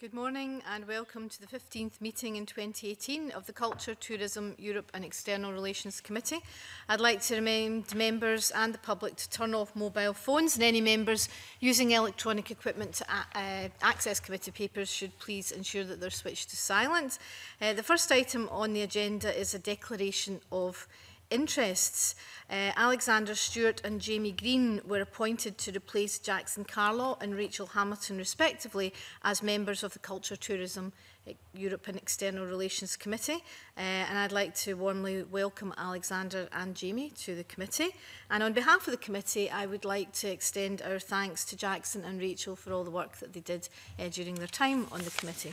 Good morning and welcome to the 15th meeting in 2018 of the Culture, Tourism, Europe and External Relations Committee. I'd like to remind members and the public to turn off mobile phones and any members using electronic equipment to uh, access committee papers should please ensure that they're switched to silent. Uh, the first item on the agenda is a declaration of interests. Uh, Alexander Stewart and Jamie Green were appointed to replace Jackson Carlaw and Rachel Hamilton, respectively, as members of the Culture, Tourism, eh, Europe and External Relations Committee. Uh, and I'd like to warmly welcome Alexander and Jamie to the committee. And on behalf of the committee, I would like to extend our thanks to Jackson and Rachel for all the work that they did uh, during their time on the committee.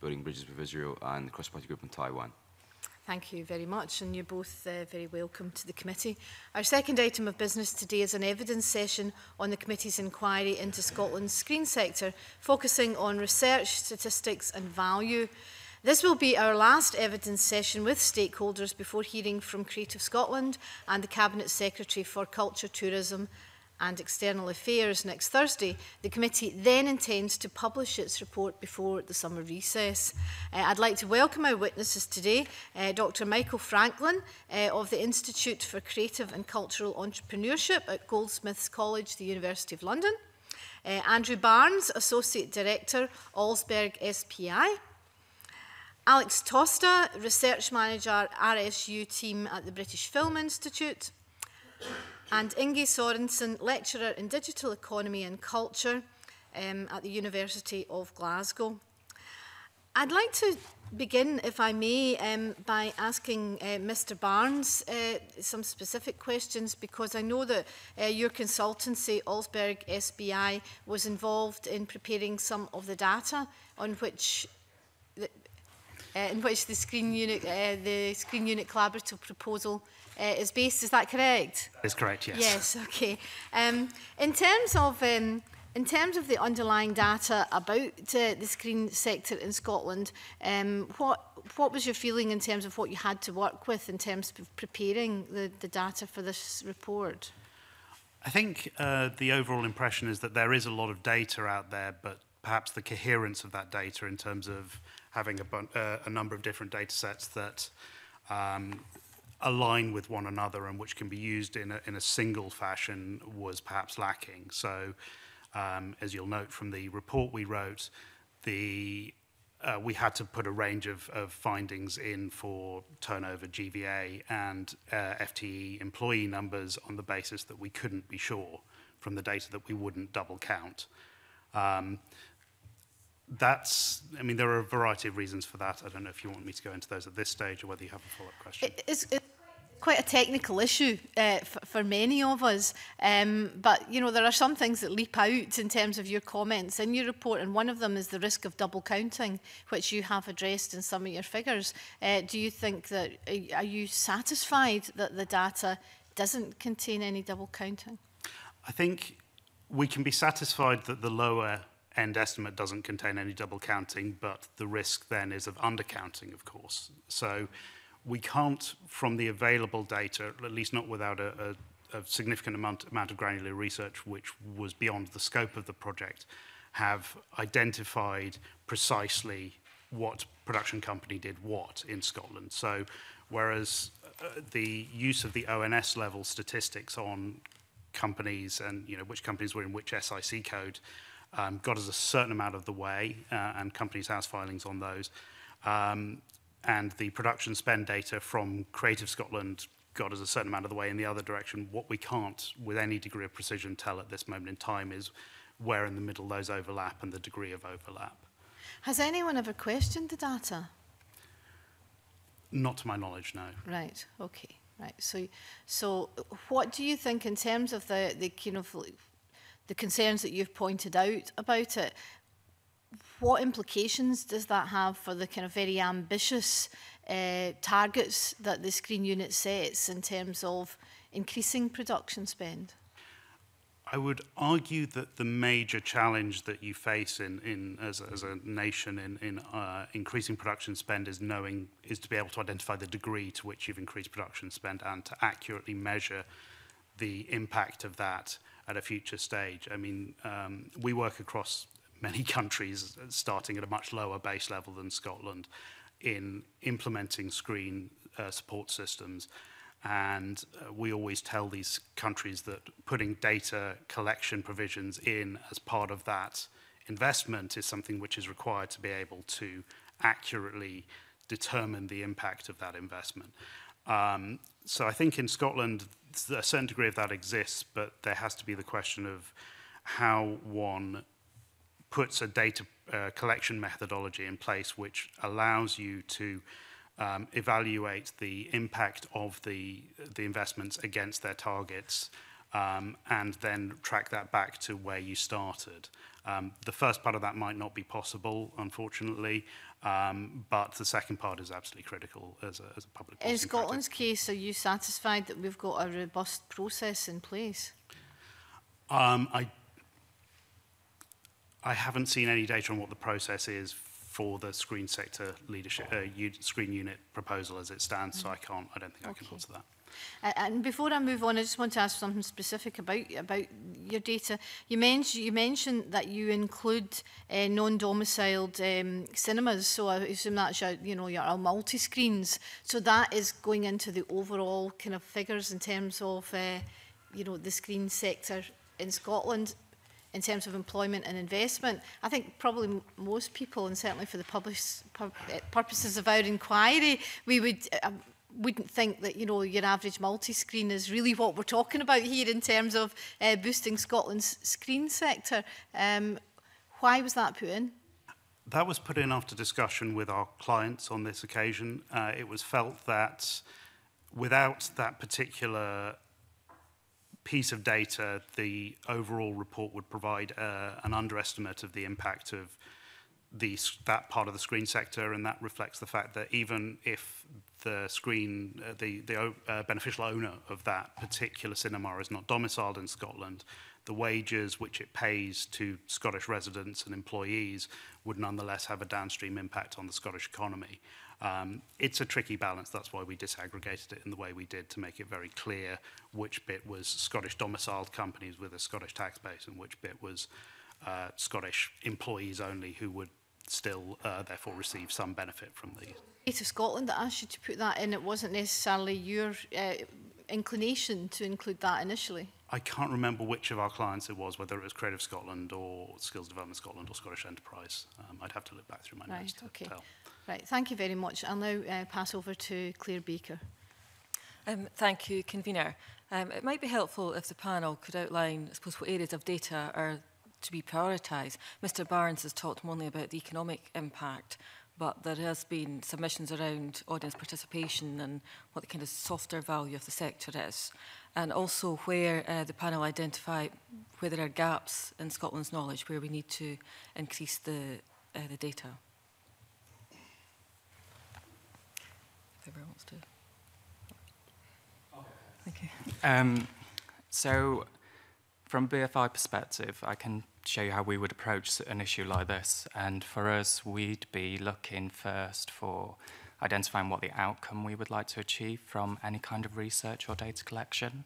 building bridges with Israel and the cross-party group in Taiwan. Thank you very much, and you're both uh, very welcome to the committee. Our second item of business today is an evidence session on the committee's inquiry into Scotland's screen sector, focusing on research, statistics and value. This will be our last evidence session with stakeholders before hearing from Creative Scotland and the Cabinet Secretary for Culture, Tourism and External Affairs next Thursday, the committee then intends to publish its report before the summer recess. Uh, I'd like to welcome our witnesses today, uh, Dr Michael Franklin uh, of the Institute for Creative and Cultural Entrepreneurship at Goldsmiths College, the University of London, uh, Andrew Barnes, Associate Director, Allsberg SPI, Alex Tosta, Research Manager, RSU team at the British Film Institute, and Inge Sorensen, lecturer in digital economy and culture um, at the University of Glasgow. I'd like to begin, if I may, um, by asking uh, Mr Barnes uh, some specific questions because I know that uh, your consultancy, Allsberg SBI, was involved in preparing some of the data on which uh, in which the screen unit, uh, the screen unit collaborative proposal uh, is based. Is that correct? That is correct. Yes. Yes. Okay. Um, in terms of um, in terms of the underlying data about uh, the screen sector in Scotland, um, what what was your feeling in terms of what you had to work with in terms of preparing the, the data for this report? I think uh, the overall impression is that there is a lot of data out there, but perhaps the coherence of that data in terms of having a, uh, a number of different data sets that um, align with one another and which can be used in a, in a single fashion was perhaps lacking. So, um, as you'll note from the report we wrote, the uh, we had to put a range of, of findings in for turnover GVA and uh, FTE employee numbers on the basis that we couldn't be sure from the data that we wouldn't double count. Um, that's, I mean, there are a variety of reasons for that. I don't know if you want me to go into those at this stage or whether you have a follow-up question. It, it's, it's quite a technical issue uh, for many of us. Um, but, you know, there are some things that leap out in terms of your comments in your report, and one of them is the risk of double counting, which you have addressed in some of your figures. Uh, do you think that, uh, are you satisfied that the data doesn't contain any double counting? I think we can be satisfied that the lower end estimate doesn't contain any double counting, but the risk then is of undercounting, of course. So we can't, from the available data, at least not without a, a, a significant amount, amount of granular research, which was beyond the scope of the project, have identified precisely what production company did what in Scotland. So whereas uh, the use of the ONS level statistics on companies and you know which companies were in which SIC code um, got us a certain amount of the way uh, and companies house filings on those. Um, and the production spend data from Creative Scotland got us a certain amount of the way in the other direction. What we can't, with any degree of precision, tell at this moment in time is where in the middle those overlap and the degree of overlap. Has anyone ever questioned the data? Not to my knowledge, no. Right, okay, right. So, so what do you think in terms of the, the kind of the concerns that you've pointed out about it, what implications does that have for the kind of very ambitious uh, targets that the screen unit sets in terms of increasing production spend? I would argue that the major challenge that you face in, in as, as a nation in, in uh, increasing production spend is knowing is to be able to identify the degree to which you've increased production spend and to accurately measure the impact of that at a future stage. I mean, um, we work across many countries, starting at a much lower base level than Scotland, in implementing screen uh, support systems. And uh, we always tell these countries that putting data collection provisions in as part of that investment is something which is required to be able to accurately determine the impact of that investment. Um, so I think in Scotland, a certain degree of that exists, but there has to be the question of how one puts a data uh, collection methodology in place which allows you to um, evaluate the impact of the, the investments against their targets um, and then track that back to where you started. Um, the first part of that might not be possible, unfortunately, um, but the second part is absolutely critical as a, as a public In Scotland's practice. case, are you satisfied that we've got a robust process in place? Um, I, I haven't seen any data on what the process is for the screen sector leadership, uh, screen unit proposal as it stands, so mm. I can't, I don't think okay. I can answer that. And before I move on, I just want to ask something specific about about your data. You mentioned you mentioned that you include uh, non-domiciled um, cinemas, so I assume that's your, you know your multi-screens. So that is going into the overall kind of figures in terms of uh, you know the screen sector in Scotland in terms of employment and investment. I think probably most people, and certainly for the public, uh, purposes of our inquiry, we would uh, wouldn't think that you know your average multi-screen is really what we're talking about here in terms of uh, boosting Scotland's screen sector. Um, why was that put in? That was put in after discussion with our clients on this occasion. Uh, it was felt that without that particular piece of data, the overall report would provide uh, an underestimate of the impact of the, that part of the screen sector, and that reflects the fact that even if the screen, uh, the, the uh, beneficial owner of that particular cinema is not domiciled in Scotland, the wages which it pays to Scottish residents and employees would nonetheless have a downstream impact on the Scottish economy. Um, it's a tricky balance. That's why we disaggregated it in the way we did to make it very clear which bit was Scottish domiciled companies with a Scottish tax base and which bit was uh, Scottish employees only who would still uh, therefore receive some benefit from the State of Scotland that asked you to put that in. It wasn't necessarily your uh, inclination to include that initially. I can't remember which of our clients it was, whether it was Creative Scotland or Skills Development Scotland or Scottish Enterprise. Um, I'd have to look back through my right, notes to okay. tell. Right, thank you very much. I'll now uh, pass over to Claire Baker. Um, thank you, Convener. Um, it might be helpful if the panel could outline, I suppose, what areas of data are to be prioritised. Mr Barnes has talked mainly about the economic impact, but there has been submissions around audience participation and what the kind of softer value of the sector is. And also where uh, the panel identify where there are gaps in Scotland's knowledge, where we need to increase the, uh, the data. If everyone wants to. Okay. you. Um, so, from BFI perspective, I can show you how we would approach an issue like this. And for us, we'd be looking first for identifying what the outcome we would like to achieve from any kind of research or data collection.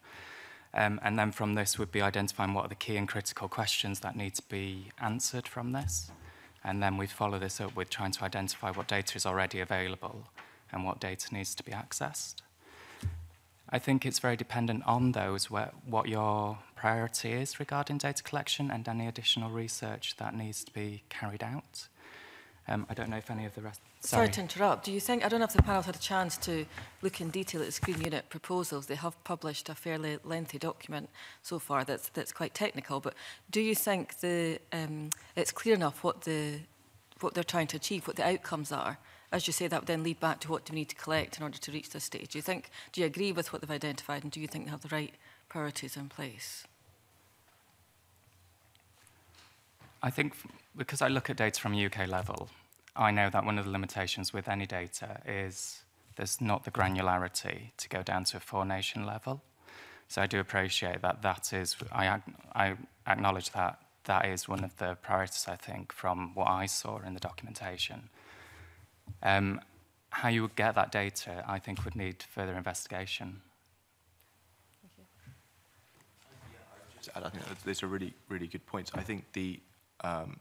Um, and then from this would be identifying what are the key and critical questions that need to be answered from this. And then we'd follow this up with trying to identify what data is already available and what data needs to be accessed. I think it's very dependent on those, where, what your priority is regarding data collection and any additional research that needs to be carried out. Um, I don't know if any of the rest... Sorry. Sorry to interrupt. Do you think, I don't know if the panel's had a chance to look in detail at the screen unit proposals. They have published a fairly lengthy document so far that's, that's quite technical, but do you think the, um, it's clear enough what, the, what they're trying to achieve, what the outcomes are? as you say, that would then lead back to what do we need to collect in order to reach this stage. Do you think, do you agree with what they've identified and do you think they have the right priorities in place? I think because I look at data from UK level, I know that one of the limitations with any data is there's not the granularity to go down to a four nation level. So I do appreciate that that is, I, I acknowledge that that is one of the priorities, I think, from what I saw in the documentation, Um, how you would get that data, I think, would need further investigation. And I think uh, those are really, really good points. I think the um,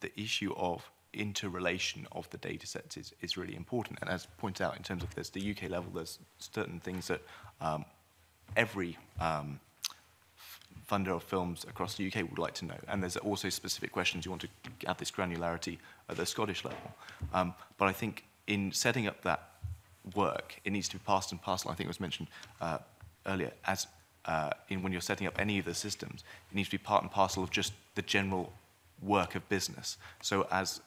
the issue of interrelation of the data sets is, is really important. And as pointed out in terms of this, the UK level, there's certain things that um, every um, funder of films across the UK would like to know. And there's also specific questions you want to add this granularity at the Scottish level. Um, but I think in setting up that work, it needs to be passed and parcel. I think it was mentioned uh, earlier as uh, in when you're setting up any of the systems, it needs to be part and parcel of just the general work of business. So as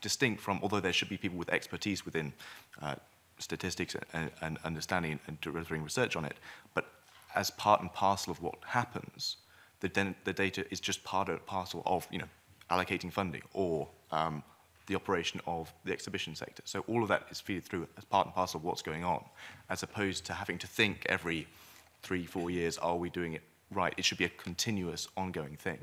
distinct from, although there should be people with expertise within uh, statistics and, and understanding and delivering research on it, but as part and parcel of what happens the, the data is just part of parcel of you know allocating funding or um, the operation of the exhibition sector. So all of that is fed through as part and parcel of what's going on, as opposed to having to think every three, four years, are we doing it right? It should be a continuous, ongoing thing.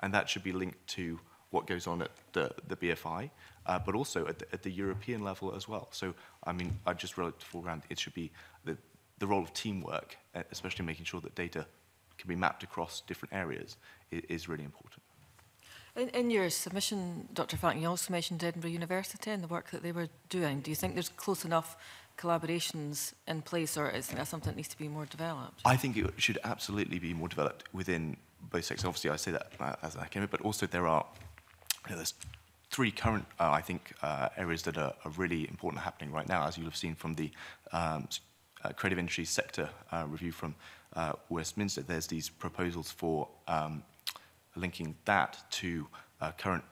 And that should be linked to what goes on at the, the BFI, uh, but also at the, at the European level as well. So, I mean, I just wrote beforehand, it should be the, the role of teamwork, e-, especially making sure that data can be mapped across different areas is, is really important. In, in your submission, Dr. Frank, you also mentioned Edinburgh University and the work that they were doing. Do you think there's close enough collaborations in place or is that something that needs to be more developed? I think it should absolutely be more developed within both sectors. Obviously, I say that as an academic, but also there are you know, there's three current, uh, I think, uh, areas that are, are, really important happening right now, as you'll have seen from the um, uh, creative industries sector uh, review from uh, Westminster, there's these proposals for um, linking that to uh, current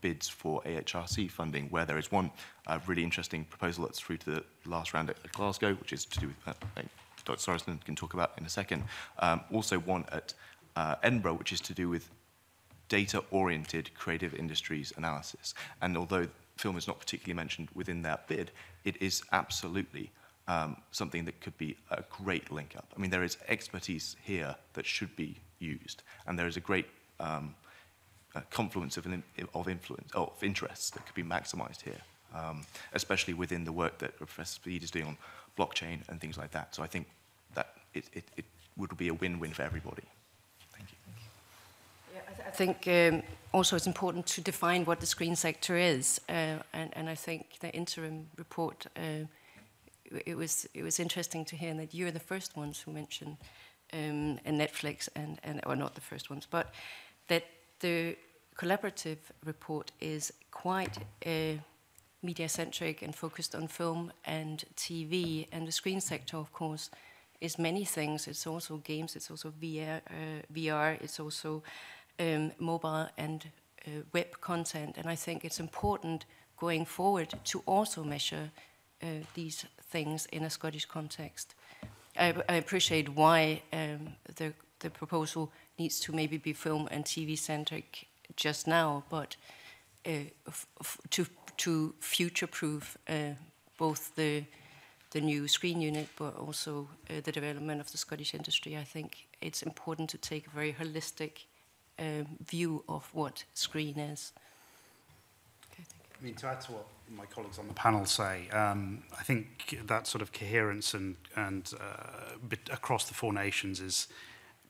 bids for AHRC funding, where there is one uh, really interesting proposal that's through to the last round at Glasgow, which is to do with, uh, Dr. Sorensen can talk about in a second. Um, also one at uh, Edinburgh, which is to do with data-oriented creative industries analysis. And although film is not particularly mentioned within that bid, it is absolutely um, something that could be a great link up. I mean, there is expertise here that should be used, and there is a great um, a uh, confluence of, of influence of interests that could be maximized here, um, especially within the work that Professor Speed is doing on blockchain and things like that. So I think that it, it, it would be a win-win for everybody. Thank you. Yeah, I, I think um, also it's important to define what the screen sector is, uh, and, and I think the interim report uh, it was it was interesting to hear that you're the first ones who mentioned um, and Netflix and and or not the first ones, but that the collaborative report is quite uh, media centric and focused on film and TV and the screen sector, of course, is many things. It's also games. It's also VR. Uh, VR. It's also um, mobile and uh, web content. And I think it's important going forward to also measure uh, these things in a Scottish context. I, I appreciate why um, the, the proposal needs to maybe be film and TV centric just now, but uh, to, to future proof uh, both the, the new screen unit but also uh, the development of the Scottish industry, I think it's important to take a very holistic um, view of what screen is. Okay, I mean, to add to what my colleagues on the panel say. Um, I think that sort of coherence and, and uh, across the four nations is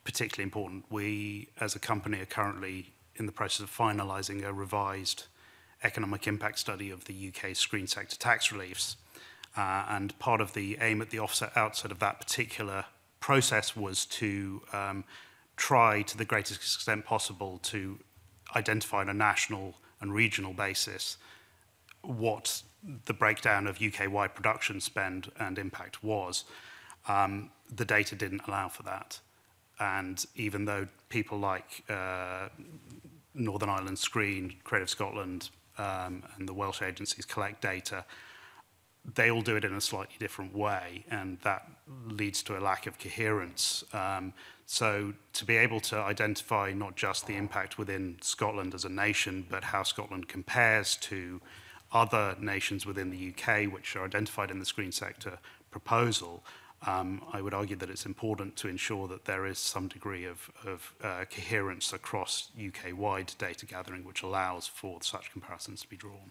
particularly important. We, as a company, are currently in the process of finalising a revised economic impact study of the UK screen sector tax reliefs. Uh, and part of the aim at the offset, outset of that particular process was to um, try to the greatest extent possible to identify on a national and regional basis what the breakdown of UK-wide production spend and impact was, um, the data didn't allow for that. And even though people like uh, Northern Ireland Screen, Creative Scotland, um, and the Welsh agencies collect data, they all do it in a slightly different way, and that leads to a lack of coherence. Um, so to be able to identify not just the impact within Scotland as a nation, but how Scotland compares to other nations within the UK, which are identified in the Screen sector proposal, um, I would argue that it's important to ensure that there is some degree of, of uh, coherence across UK-wide data gathering, which allows for such comparisons to be drawn.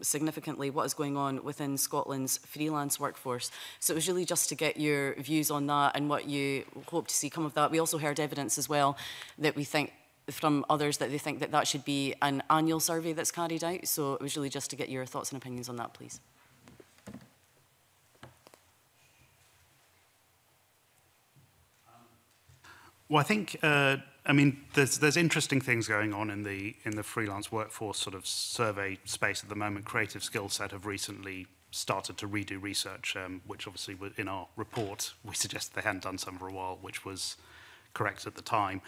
significantly what is going on within Scotland's freelance workforce. So it was really just to get your views on that and what you hope to see come of that. We also heard evidence as well that we think from others that they think that that should be an annual survey that's carried out. So it was really just to get your thoughts and opinions on that, please. Um, well, I think, uh, I mean, there's, there's interesting things going on in the, in the freelance workforce sort of survey space at the moment. Creative Skill Set have recently started to redo research, um, which obviously in our report, we suggested they hadn't done some for a while, which was correct at the time.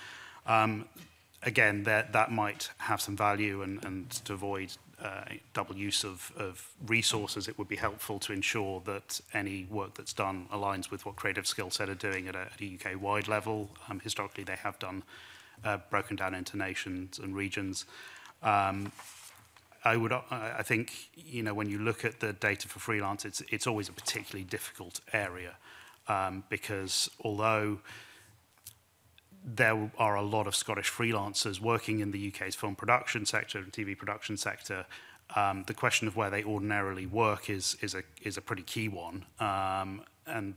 Um, again, that, that might have some value and, and to avoid uh, double use of, of resources, it would be helpful to ensure that any work that's done aligns with what Creative Skill Set are doing at a, at a UK-wide level. Um, historically, they have done uh, broken down into nations and regions. Um, I would, uh, I think, you know, when you look at the data for freelance, it's it's always a particularly difficult area um, because although there are a lot of Scottish freelancers working in the UK's film production sector and TV production sector. Um, the question of where they ordinarily work is is a is a pretty key one, um, and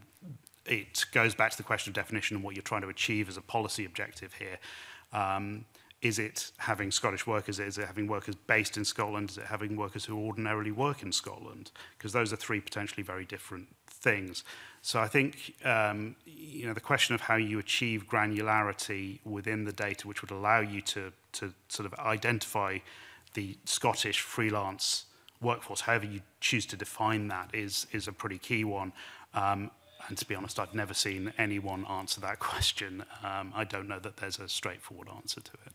it goes back to the question of definition and what you're trying to achieve as a policy objective here. Um, is it having Scottish workers? Is it having workers based in Scotland? Is it having workers who ordinarily work in Scotland? Because those are three potentially very different things. So I think um, you know the question of how you achieve granularity within the data, which would allow you to to sort of identify the Scottish freelance workforce, however you choose to define that, is is a pretty key one. Um, and to be honest, I've never seen anyone answer that question. Um, I don't know that there's a straightforward answer to it.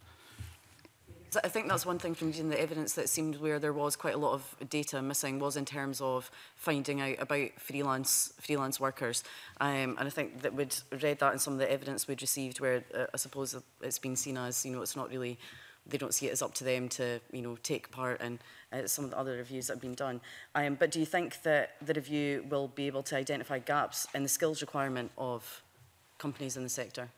So I think that's one thing from reading the evidence that seemed where there was quite a lot of data missing was in terms of finding out about freelance freelance workers, um, and I think that we'd read that in some of the evidence we'd received, where uh, I suppose it's been seen as you know it's not really they don't see it as up to them to you know take part in uh, some of the other reviews that have been done. Um, but do you think that the review will be able to identify gaps in the skills requirement of companies in the sector?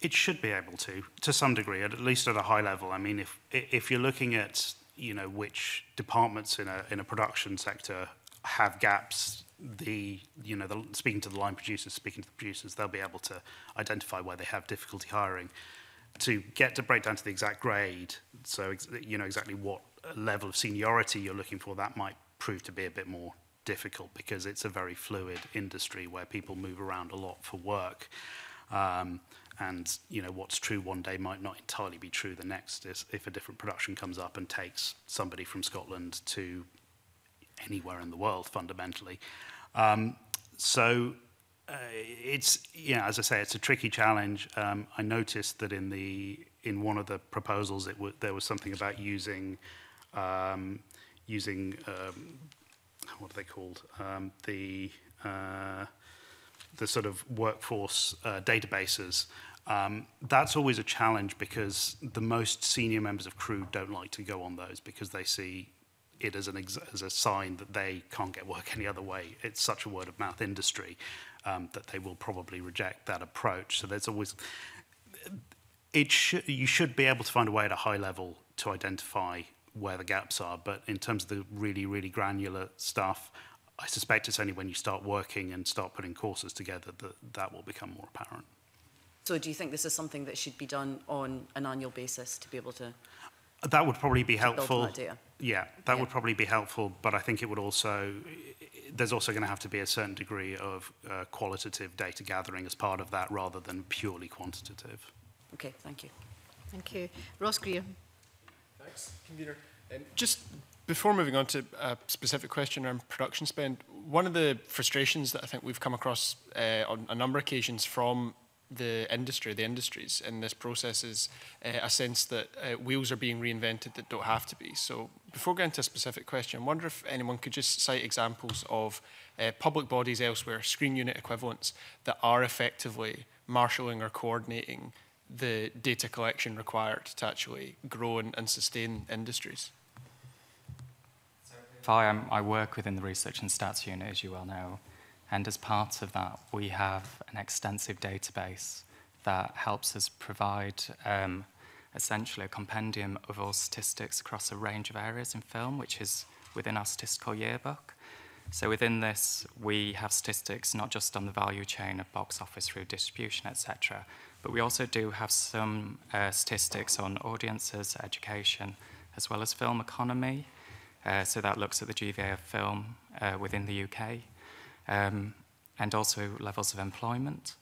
it should be able to, to some degree, at least at a high level. I mean, if if you're looking at you know which departments in a in a production sector have gaps, the you know the, speaking to the line producers, speaking to the producers, they'll be able to identify where they have difficulty hiring. To get to break down to the exact grade, so ex you know exactly what level of seniority you're looking for, that might prove to be a bit more difficult because it's a very fluid industry where people move around a lot for work. Um, and you know what's true one day might not entirely be true the next is if a different production comes up and takes somebody from Scotland to anywhere in the world fundamentally um, so uh, it's you know as I say it's a tricky challenge um, I noticed that in the in one of the proposals it there was something about using um, using um what are they called um, the uh, the sort of workforce uh, databases Um, that's always a challenge because the most senior members of crew don't like to go on those because they see it as, an as a sign that they can't get work any other way. It's such a word of mouth industry um, that they will probably reject that approach. So there's always it sh you should be able to find a way at a high level to identify where the gaps are. But in terms of the really really granular stuff, I suspect it's only when you start working and start putting courses together that that will become more apparent. So do you think this is something that should be done on an annual basis to be able to? That would probably be helpful. That Yeah, that yeah. would probably be helpful, but I think it would also, there's also going to have to be a certain degree of uh, qualitative data gathering as part of that rather than purely quantitative. Okay, thank you. Thank you. Ross Greer. Thanks, convener. Um, just before moving on to a specific question on production spend, one of the frustrations that I think we've come across uh, on a number of occasions from the industry, the industries and this process is uh, a sense that uh, wheels are being reinvented that don't have to be. So before going to a specific question, I wonder if anyone could just cite examples of uh, public bodies elsewhere, screen unit equivalents, that are effectively marshalling or coordinating the data collection required to actually grow and, and sustain industries. I, am, um, I work within the research and stats unit, as you well know. And as part of that, we have an extensive database that helps us provide um, essentially a compendium of all statistics across a range of areas in film, which is within our statistical yearbook. So within this, we have statistics not just on the value chain of box office through distribution, etc., but we also do have some uh, statistics on audiences, education, as well as film economy. Uh, so that looks at the GVA of film uh, within the UK. um, and also levels of employment.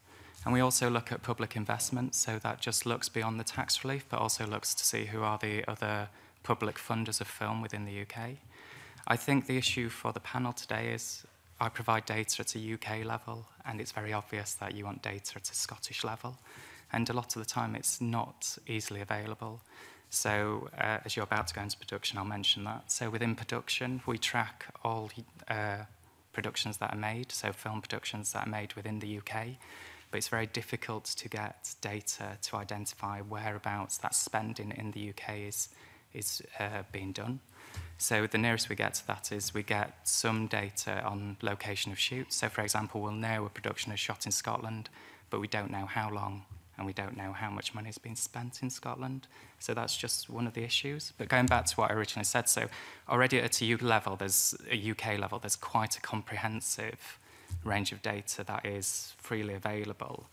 And we also look at public investment, so that just looks beyond the tax relief, but also looks to see who are the other public funders of film within the UK. I think the issue for the panel today is I provide data at a UK level, and it's very obvious that you want data at a Scottish level. And a lot of the time, it's not easily available. So uh, as you're about to go into production, I'll mention that. So within production, we track all uh, productions that are made, so film productions that are made within the UK. But it's very difficult to get data to identify whereabouts that spending in the UK is, is uh, being done. So the nearest we get to that is we get some data on location of shoots. So for example, we'll know a production is shot in Scotland, but we don't know how long and we don't know how much money has been spent in Scotland. So that's just one of the issues. But going back to what I originally said, so already at a UK level, there's a UK level, there's quite a comprehensive range of data that is freely available.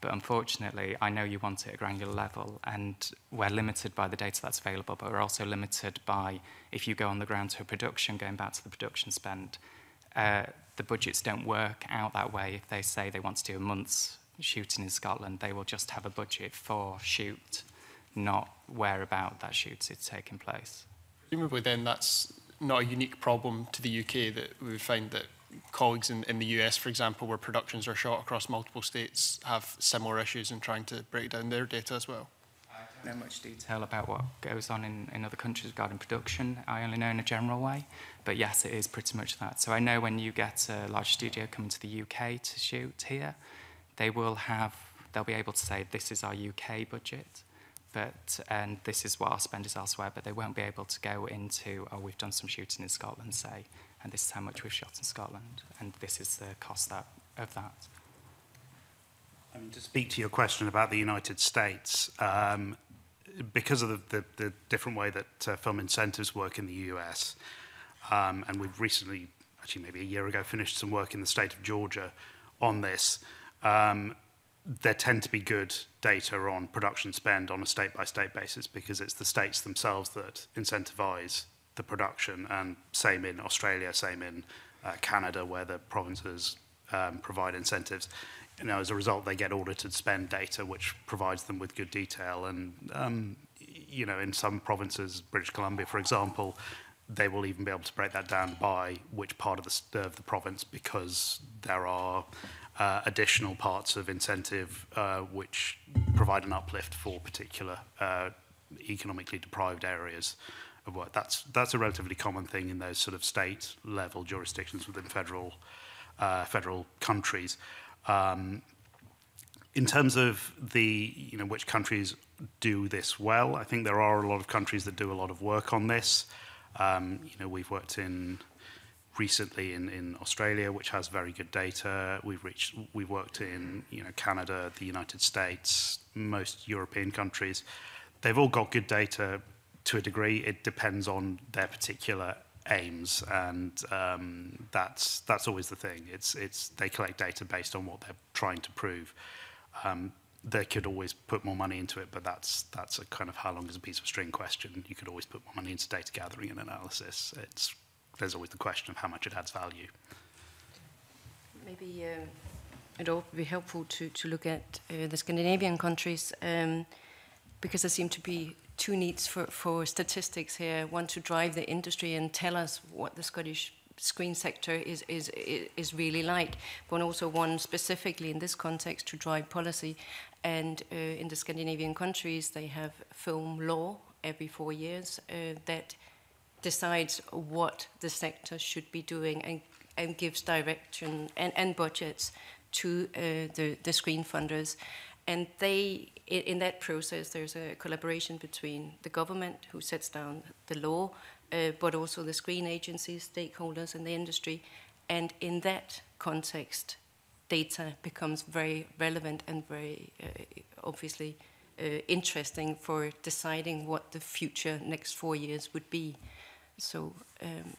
But unfortunately, I know you want it at a granular level, and we're limited by the data that's available, but we're also limited by if you go on the ground to a production, going back to the production spend, uh, the budgets don't work out that way if they say they want to do a month's shooting in Scotland, they will just have a budget for shoot, not where about that shoot is taking place. Presumably then that's not a unique problem to the UK that we would find that colleagues in, in the US, for example, where productions are shot across multiple states have similar issues in trying to break down their data as well. I know much detail about what goes on in, in other countries regarding production. I only know in a general way, but yes, it is pretty much that. So I know when you get a large studio coming to the UK to shoot here, they will have, they'll be able to say, this is our UK budget, but and this is what our spend is elsewhere, but they won't be able to go into, oh, we've done some shooting in Scotland, say, and this is how much we've shot in Scotland, and this is the cost that, of that. I mean, to speak to your question about the United States, um, because of the, the, the different way that uh, film incentives work in the US, um, and we've recently, actually maybe a year ago, finished some work in the state of Georgia on this um, there tend to be good data on production spend on a state-by-state basis because it's the states themselves that incentivize the production and same in Australia, same in uh, Canada where the provinces um, provide incentives. You know, as a result, they get audited spend data, which provides them with good detail. And, um, you know, in some provinces, British Columbia, for example, they will even be able to break that down by which part of the, of the province because there are Uh, additional parts of incentive uh, which provide an uplift for particular uh, economically deprived areas of work. That's, that's a relatively common thing in those sort of state level jurisdictions within federal, uh, federal countries. Um, in terms of the, you know, which countries do this well, I think there are a lot of countries that do a lot of work on this. Um, you know, we've worked in recently in, in Australia, which has very good data. We've reached, we've worked in you know Canada, the United States, most European countries. They've all got good data to a degree. It depends on their particular aims, and um, that's that's always the thing. It's it's they collect data based on what they're trying to prove. Um, they could always put more money into it, but that's that's a kind of how long is a piece of string question. You could always put more money into data gathering and analysis. It's there's always the question of how much it adds value. Maybe um, it be helpful to, to look at uh, the Scandinavian countries um, because there seem to be two needs for, for statistics here. One to drive the industry and tell us what the Scottish screen sector is, is, is really like, but also one specifically in this context to drive policy. And uh, in the Scandinavian countries, they have film law every four years uh, that decides what the sector should be doing and, and gives direction and, and budgets to uh, the, the screen funders. And they, in, that process, there's a collaboration between the government, who sets down the law, uh, but also the screen agencies, stakeholders, and the industry. And in that context, data becomes very relevant and very uh, obviously uh, interesting for deciding what the future next four years would be. So um,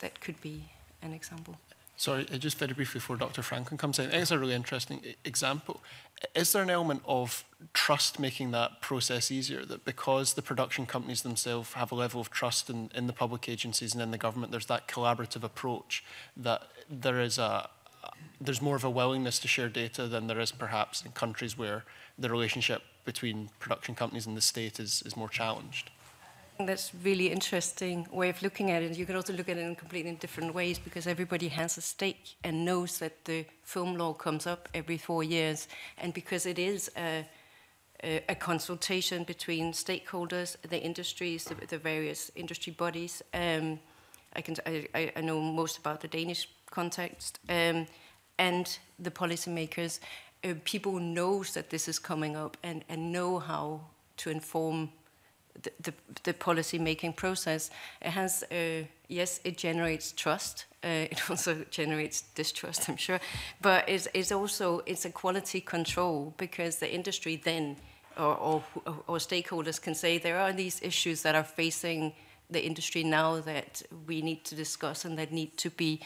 that could be an example. Sorry, uh, just very briefly before Dr. Franklin comes in, it's a really interesting e-, example. Is there an element of trust making that process easier? That because the production companies themselves have a level of trust in, in the public agencies and in the government, there's that collaborative approach that there is a there's more of a willingness to share data than there is perhaps in countries where the relationship between production companies and the state is, is more challenged. That's really interesting way of looking at it. You can also look at it in completely different ways because everybody has a stake and knows that the film law comes up every four years, and because it is a, a, consultation between stakeholders, the industries, the, the various industry bodies. Um, I can I, I know most about the Danish context um, and the policymakers. Uh, people knows that this is coming up and, and know how to inform the, the, policy making process. It has, uh, yes, it generates trust. Uh, it also generates distrust, I'm sure. But it's, it's also, it's a quality control because the industry then or, or, or stakeholders can say there are these issues that are facing the industry now that we need to discuss and that need to be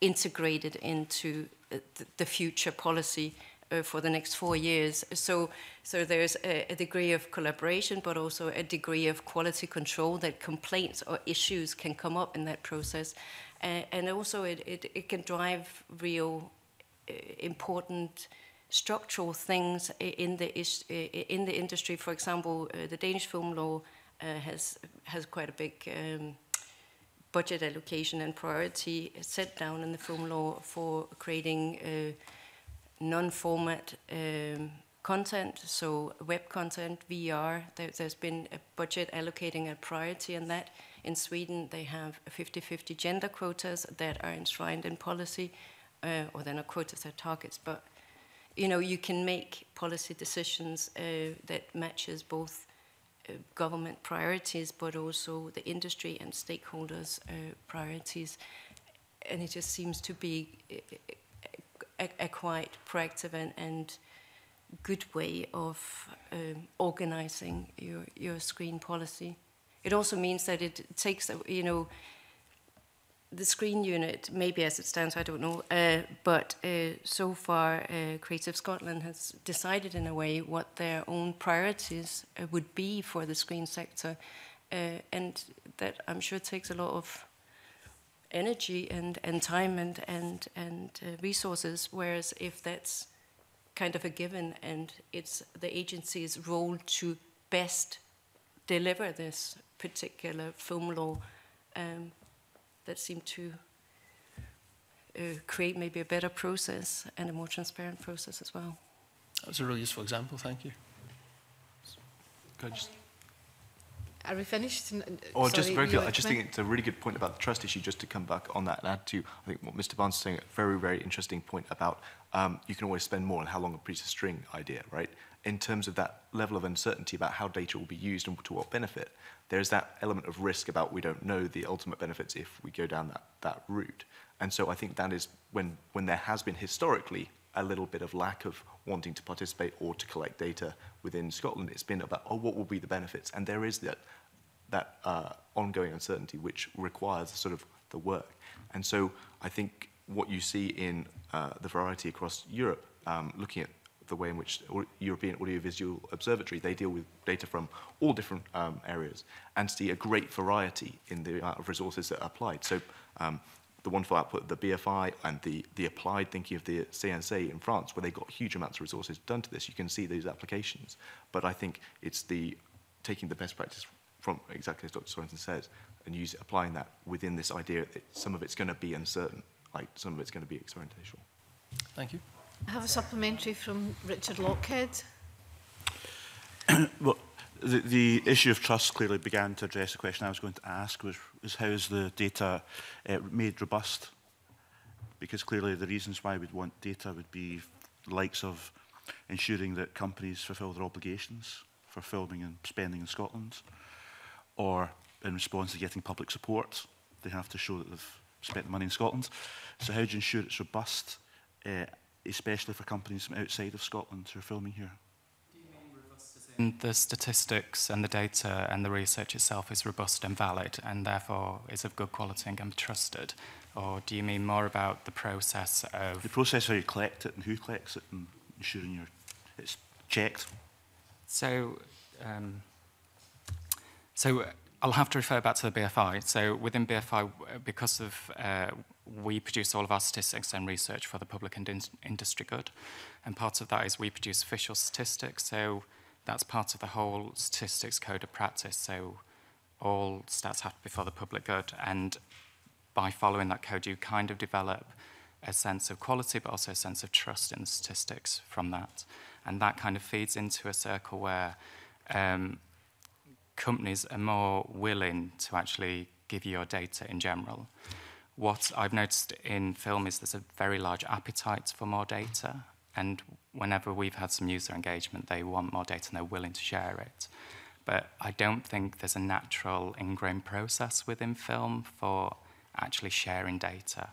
integrated into uh, the future policy uh, for the next four years. So, so there's a, a, degree of collaboration, but also a degree of quality control that complaints or issues can come up in that process. Uh, and also it, it, it, can drive real uh, important structural things in the, in the industry. For example, uh, the Danish film law uh, has, has quite a big um, budget allocation and priority set down in the film law for creating uh, non-format um, content, so web content, VR. There, has been a budget allocating a priority in that. In Sweden, they have 50-50 gender quotas that are enshrined in policy, uh, or they're not quotas, they're targets, but you know, you can make policy decisions uh, that matches both uh, government priorities, but also the industry and stakeholders' uh, priorities. And it just seems to be a, a quite proactive and, and good way of um, organizing your, your screen policy. It also means that it takes, you know, the screen unit, maybe as it stands, I don't know, uh, but uh, so far uh, Creative Scotland has decided in a way what their own priorities uh, would be for the screen sector, uh, and that I'm sure takes a lot of energy and, and time and, and, and uh, resources, whereas if that's kind of a given and it's the agency's role to best deliver this particular film law, um, that seemed to uh, create maybe a better process and a more transparent process as well. That was a really useful example, thank you. Could I just Are we finished? Or Sorry, just very good. I just think it's a really good point about the trust issue. Just to come back on that and add to, I think what Mr. Barnes is saying, a very, very interesting point about um, you can always spend more on how long a piece of string idea, right? In terms of that level of uncertainty about how data will be used and to what benefit, there is that element of risk about we don't know the ultimate benefits if we go down that, that route. And so I think that is when, when there has been historically a little bit of lack of wanting to participate or to collect data within Scotland. It's been about, oh, what will be the benefits? And there is that, that uh, ongoing uncertainty which requires sort of the work. And so I think what you see in uh, the variety across Europe, um, looking at the way in which European Audiovisual Observatory, they deal with data from all different um, areas and see a great variety in the amount of resources that are applied. So um, the wonderful output of the BFI and the, the applied thinking of the CNC in France, where they got huge amounts of resources done to this. You can see these applications. But I think it's the taking the best practice from exactly as Dr. Swenson says and use applying that within this idea that some of it's going to be uncertain, like some of it's going to be experimental. Thank you. I have a supplementary from Richard Lockhead. well, the, the issue of trust clearly began to address a question I was going to ask, which is how is the data uh, made robust? Because clearly the reasons why we'd want data would be the likes of ensuring that companies fulfil their obligations for filming and spending in Scotland, or in response to getting public support, they have to show that they've spent the money in Scotland. So how do you ensure it's robust, uh, especially for companies from outside of Scotland who are filming here? in the statistics and the data and the research itself is robust and valid and therefore is of good quality and can be trusted? Or do you mean more about the process of... The process how you collect it and who collects it and ensuring you're, it's checked. So, um, so I'll have to refer back to the BFI. So within BFI, because of uh, we produce all of our statistics and research for the public and in industry good, and part of that is we produce official statistics. So that's part of the whole statistics code of practice. So all stats have to be for the public good. And by following that code, you kind of develop a sense of quality, but also a sense of trust in the statistics from that. And that kind of feeds into a circle where um, companies are more willing to actually give you your data in general. What I've noticed in film is there's a very large appetite for more data. And whenever we've had some user engagement, they want more data and they're willing to share it. But I don't think there's a natural ingrained process within film for actually sharing data.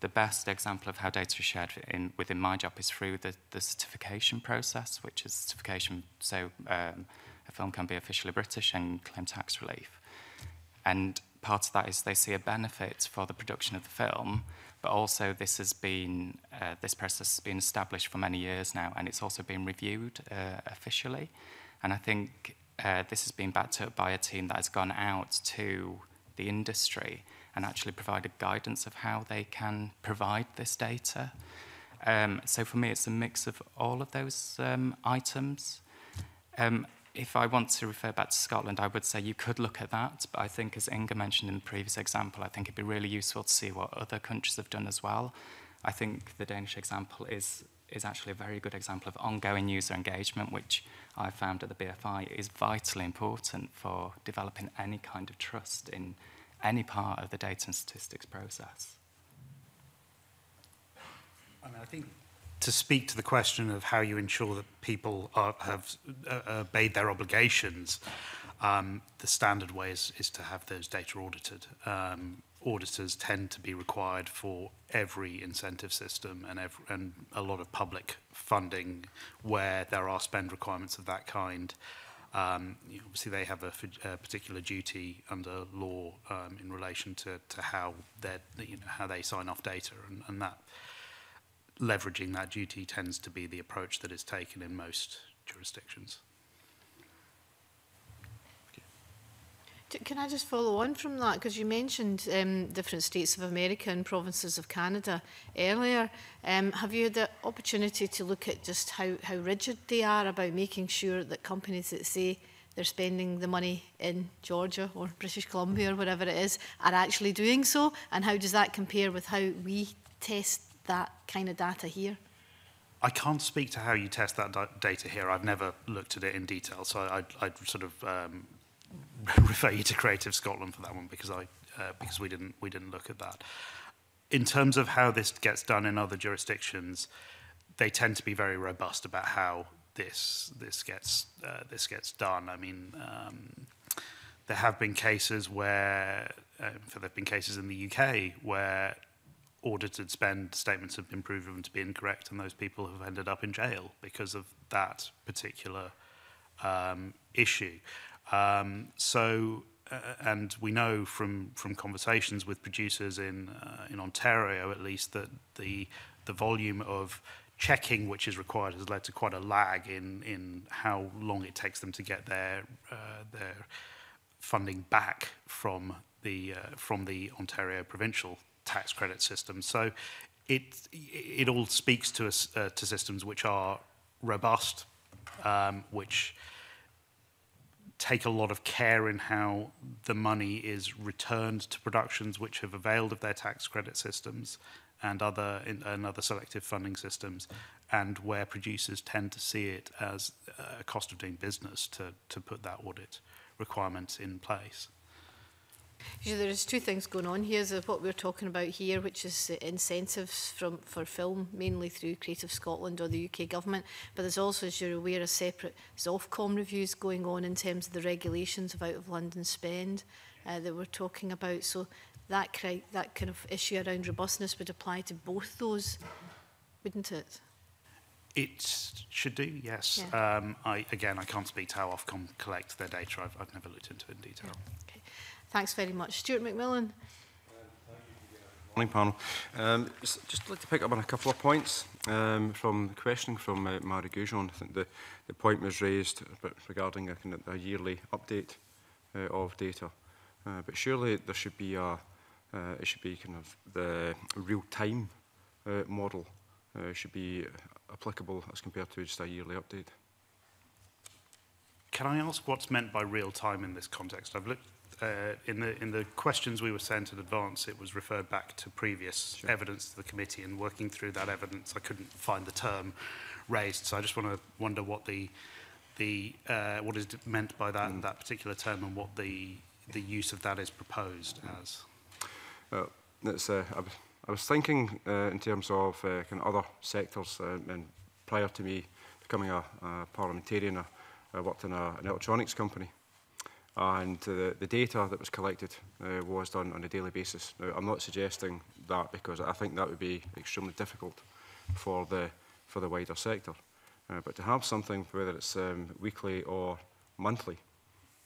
The best example of how data is shared in, within my job is through the, the certification process, which is certification so um, a film can be officially British and claim tax relief. And part of that is they see a benefit for the production of the film but also this has been uh, this process has been established for many years now, and it's also been reviewed uh, officially. And I think uh, this has been backed up by a team that has gone out to the industry and actually provided guidance of how they can provide this data. Um, so for me, it's a mix of all of those um, items. Um, if I want to refer back to Scotland, I would say you could look at that. But I think, as Inga mentioned in the previous example, I think it'd be really useful to see what other countries have done as well. I think the Danish example is is actually a very good example of ongoing user engagement, which I found at the BFI is vitally important for developing any kind of trust in any part of the data and statistics process. I mean, I think to speak to the question of how you ensure that people are, have uh, obeyed uh, their obligations, um, the standard way is, is to have those data audited. Um, auditors tend to be required for every incentive system and, every, and a lot of public funding where there are spend requirements of that kind. Um, you obviously, they have a, a particular duty under law um, in relation to, to how, you know, how they sign off data, and, and that leveraging that duty tends to be the approach that is taken in most jurisdictions. Can I just follow on from that? Because you mentioned um, different states of America and provinces of Canada earlier. Um, have you had the opportunity to look at just how, how rigid they are about making sure that companies that say they're spending the money in Georgia or British Columbia or whatever it is are actually doing so? And how does that compare with how we test that kind of data here? I can't speak to how you test that data here. I've never looked at it in detail, so I'd, I'd sort of um, refer you to Creative Scotland for that one because I uh, because we didn't we didn't look at that. In terms of how this gets done in other jurisdictions, they tend to be very robust about how this this gets uh, this gets done. I mean, um, there have been cases where, uh, there have been cases in the UK where audited spend statements have been proven to be incorrect and those people have ended up in jail because of that particular um, issue. Um, so, uh, and we know from, from conversations with producers in, uh, in Ontario at least that the, the volume of checking which is required has led to quite a lag in, in how long it takes them to get their, uh, their funding back from the, uh, from the Ontario provincial tax credit system. So it it all speaks to us, uh, to systems which are robust, um, which take a lot of care in how the money is returned to productions which have availed of their tax credit systems and other in, and other selective funding systems and where producers tend to see it as a cost of doing business to to put that audit requirement in place. There's two things going on here. There's what we're talking about here, which is incentives from for film, mainly through Creative Scotland or the UK government. But there's also, as you're aware, a separate Ofcom reviews going on in terms of the regulations of out of London spend uh, that we're talking about. So that that kind of issue around robustness would apply to both those, wouldn't it? It should do, yes. Yeah. Um, I, again, I can't speak to how Ofcom collect their data. I've, I've never looked into it in detail. Yeah. Okay. Thanks very much. Stuart McMillan. Morning panel. Um, just, just like to pick up on a couple of points um, from questioning from uh, Marie Goujon. I think the, the point was raised regarding a, a yearly update uh, of data. Uh, but surely there should be a, uh, it should be kind of the real-time uh, model uh, should be applicable as compared to just a yearly update. Can I ask what's meant by real time in this context? I've looked uh, in the in the questions we were sent in advance, it was referred back to previous sure. evidence to the committee, and working through that evidence, I couldn't find the term raised. So I just want to wonder what the the uh, what is meant by that mm. that particular term, and what the the use of that is proposed mm. as. Uh, that's, uh, I, I was thinking uh, in terms of uh, kind of other sectors, uh, and prior to me becoming a, a parliamentarian, I, uh, I worked in a, an electronics company and the, the data that was collected uh, was done on a daily basis. Now, I'm not suggesting that because I think that would be extremely difficult for the, for the wider sector. Uh, but to have something, whether it's um, weekly or monthly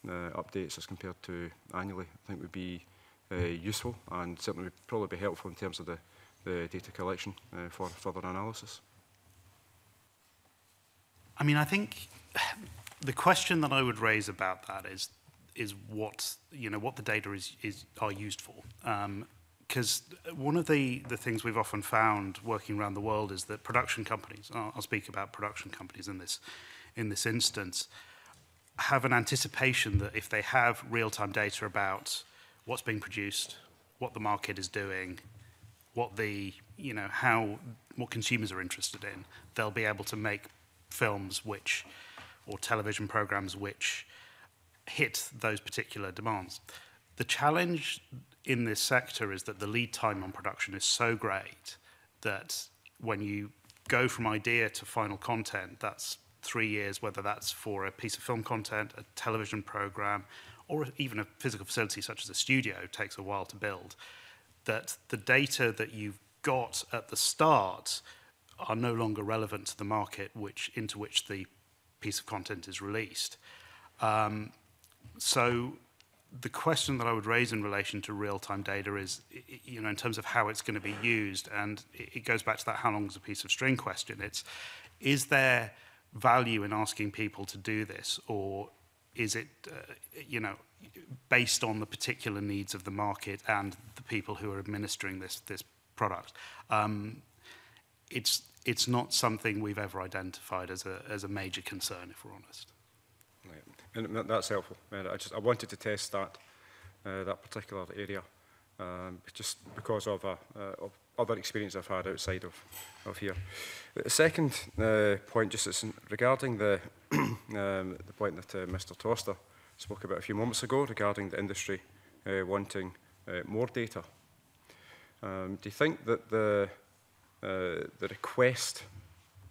uh, updates as compared to annually, I think would be uh, useful and certainly would probably be helpful in terms of the, the data collection uh, for further analysis. I mean, I think the question that I would raise about that is is what you know what the data is is are used for. because um, one of the, the things we've often found working around the world is that production companies, I'll, I'll speak about production companies in this, in this instance, have an anticipation that if they have real-time data about what's being produced, what the market is doing, what the you know how what consumers are interested in, they'll be able to make films which or television programs which hit those particular demands. The challenge in this sector is that the lead time on production is so great that when you go from idea to final content, that's three years, whether that's for a piece of film content, a television program, or even a physical facility such as a studio takes a while to build, that the data that you've got at the start are no longer relevant to the market which, into which the piece of content is released. Um, so the question that I would raise in relation to real-time data is, you know, in terms of how it's going to be used, and it goes back to that how long is a piece of string question. It's, is there value in asking people to do this, or is it, uh, you know, based on the particular needs of the market and the people who are administering this this product? Um, it's it's not something we've ever identified as a as a major concern, if we're honest. Right. And that's helpful. I just I wanted to test that uh, that particular area, um, just because of, a, uh, uh, of other experience I've had outside of, of here. The uh, second uh, point, just is regarding the um, the point that uh, Mr. Toster spoke about a few moments ago regarding the industry uh, wanting uh, more data. Um, do you think that the uh, the request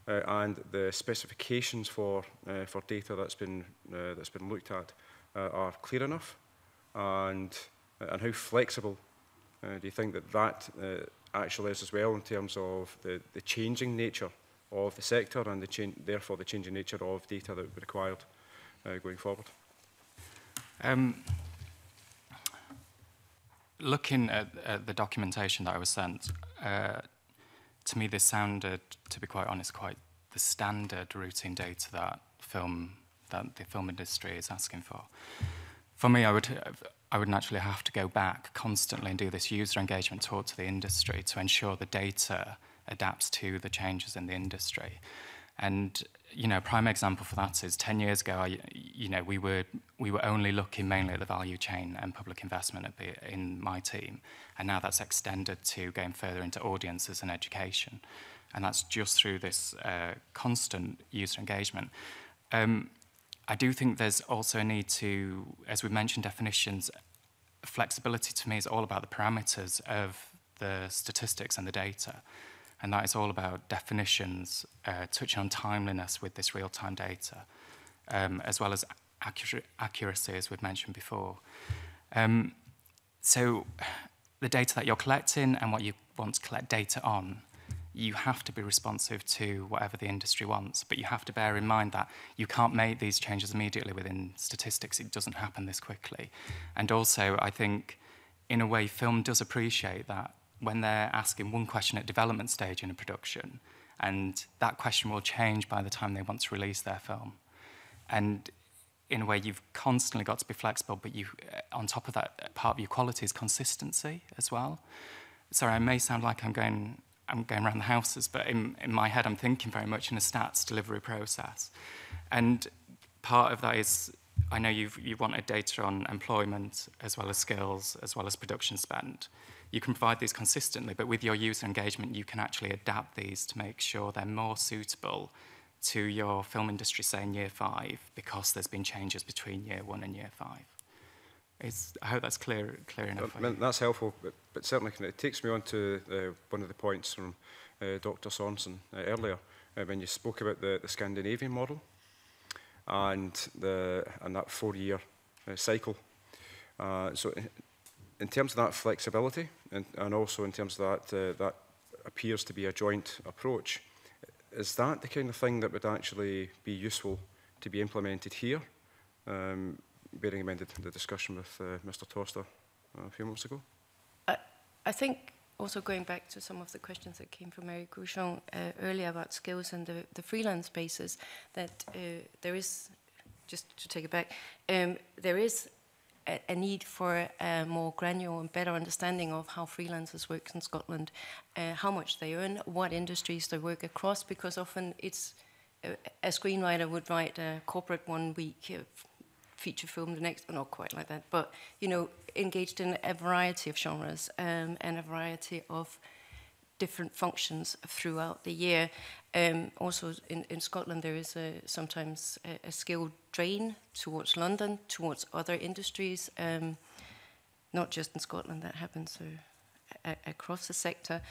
uh, and the specifications for uh, for data that's been uh, that's been looked at uh, are clear enough, and uh, and how flexible uh, do you think that that uh, actually is as well in terms of the the changing nature of the sector and the therefore the changing nature of data that would be required uh, going forward. Um, looking at, at the documentation that I was sent. Uh, to me this sounded, to be quite honest, quite the standard routine data that film that the film industry is asking for. For me, I would I would naturally have to go back constantly and do this user engagement talk to the industry to ensure the data adapts to the changes in the industry. And you know, a prime example for that is 10 years ago, I, you know, we were, we were only looking mainly at the value chain and public investment in my team. And now that's extended to going further into audiences and education. And that's just through this uh, constant user engagement. Um, I do think there's also a need to, as we mentioned, definitions. Flexibility to me is all about the parameters of the statistics and the data and that is all about definitions, uh, touching on timeliness with this real-time data, um, as well as accuracy, accuracy, as we've mentioned before. Um, so the data that you're collecting and what you want to collect data on, you have to be responsive to whatever the industry wants, but you have to bear in mind that you can't make these changes immediately within statistics. It doesn't happen this quickly. And also, I think, in a way, film does appreciate that when they're asking one question at development stage in a production, and that question will change by the time they want to release their film. And in a way, you've constantly got to be flexible, but you, uh, on top of that, uh, part of your quality is consistency as well. Sorry, I may sound like I'm going, I'm going around the houses, but in, in my head, I'm thinking very much in a stats delivery process. And part of that is I know you've you wanted data on employment as well as skills as well as production spend you can provide these consistently, but with your user engagement, you can actually adapt these to make sure they're more suitable to your film industry, say in year five, because there's been changes between year one and year five. It's, I hope that's clear, clear enough. Um, that's helpful, but, but certainly it takes me on to uh, one of the points from uh, Dr. Sorensen uh, earlier uh, when you spoke about the, the Scandinavian model and the and that four-year uh, cycle. Uh, so in terms of that flexibility and, and also in terms of that, uh, that appears to be a joint approach, is that the kind of thing that would actually be useful to be implemented here? Um, bearing in mind the discussion with uh, Mr. Toster uh, a few months ago. I, I think also going back to some of the questions that came from Mary Gouchon uh, earlier about skills and the, the freelance basis, that uh, there is, just to take it back, um, there is a, need for a more granular and better understanding of how freelancers work in Scotland, uh, how much they earn, what industries they work across, because often it's a, a screenwriter would write a corporate one week uh, feature film the next, not quite like that, but you know, engaged in a variety of genres um, and a variety of different functions throughout the year. Um, also in, in Scotland, there is a, sometimes a, a skilled drain towards London, towards other industries, um, not just in Scotland, that happens so, a, across the sector,